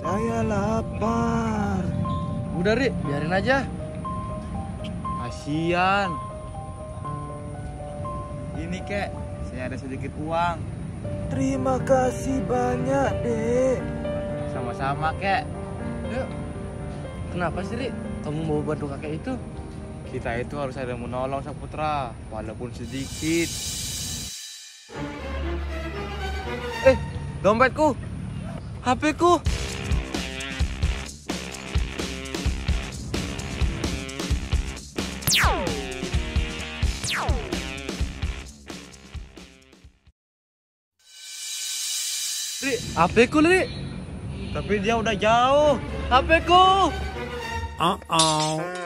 Saya lapar. Udah, Ri, biarin aja. Kasian. Ini kek, saya ada sedikit uang. Terima kasih banyak, Dek. Sama-sama kek. Yuk. Kenapa sih, Ri? Kamu mau bantu kakek itu? Kita itu harus ada menolong Saputra, walaupun sedikit. Eh, dompetku. HP-ku. Ri, HP-ku, Ri. Tapi dia udah jauh. HP-ku. Uh-oh.